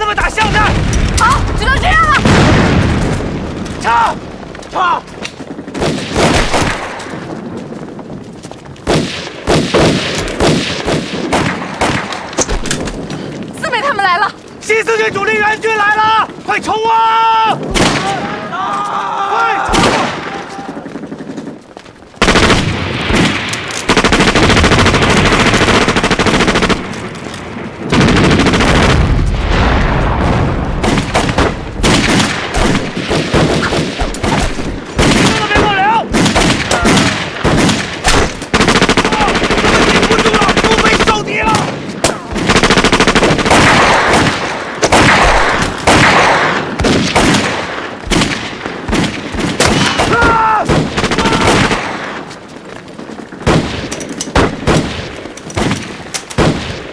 那们打巷战，好，只能这样了。撤，撤！四妹他们来了，新四军主力援军来了，快冲啊！